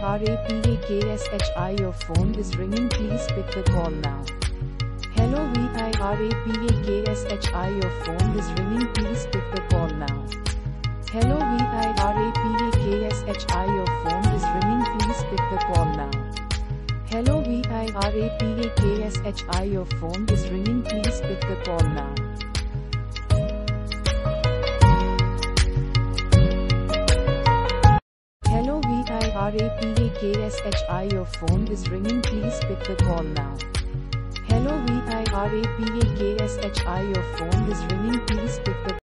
VIRAPAKSHI your phone is ringing please pick the call now. Hello VIRAPAKSHI your phone is ringing please pick the call now. Hello VIRAPAKSHI your phone is ringing please pick the call now. Hello VIRAPAKSHI your phone is ringing please pick the call now. VIRAPAKSHI your phone is ringing please pick the call now. Hello VIRAPAKSHI your phone is ringing please pick